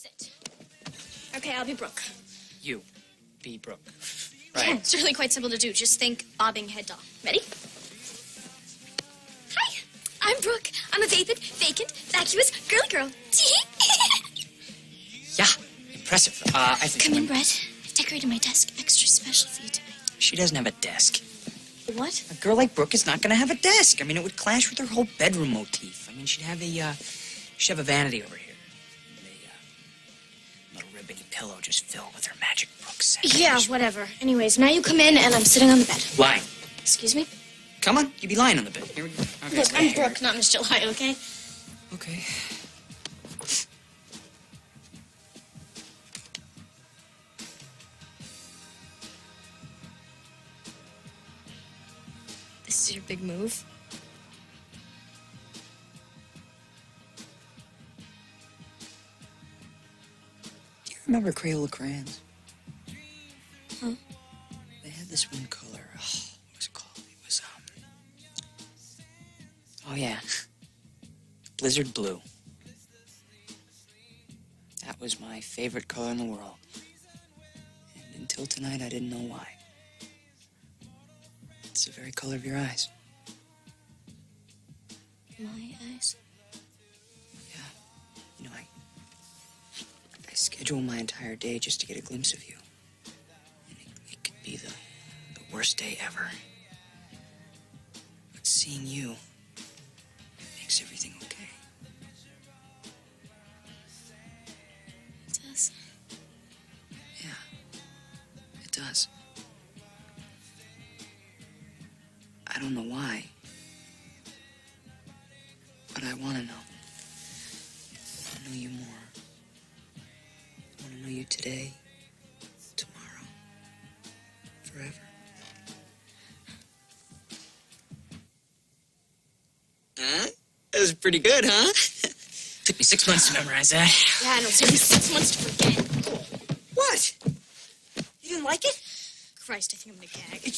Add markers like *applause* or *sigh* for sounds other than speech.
Sit. Okay, I'll be Brooke. You, be Brooke. *laughs* Yeah, Right. it's really quite simple to do. Just think bobbing head doll. Ready? Hi, I'm Brooke. I'm a vapid, vacant, vacuous girly girl. *laughs* Yeah, impressive. Uh, I think. Come in, Brett. I've decorated my desk extra special for you tonight. She doesn't have a desk. What? A girl like Brooke is not going to have a desk. I mean, it would clash with her whole bedroom motif. I mean, she'd have a, uh, she'd have a vanity over here. And a, little ribbony pillow just filled with her magic scent. Yeah, whatever. Anyways, now you come in and I'm sitting on the bed. Lying. Excuse me? Come on, you be lying on the bed. Here we go. Okay. Look, I'm Brooke, not Miss July, okay? Okay. This is your big move. Remember Crayola crayons? Huh? They had this one color. Oh, what was it called? It was um. Oh yeah, Blizzard blue. That was my favorite color in the world. And until tonight, I didn't know why. It's the very color of your eyes. My eyes. Yeah. You know, I I schedule my entire day just to get a glimpse of you. And it, it could be the, the worst day ever. But seeing you makes everything okay. It does. Yeah, it does. I don't know why. But I want to know. I know you want to know you today, tomorrow, forever. Huh? That was pretty good, huh? *laughs* Took me six months to memorize that. Yeah, I know. It took me six months to forget. What? You didn't like it? Christ, I think I'm gonna gag.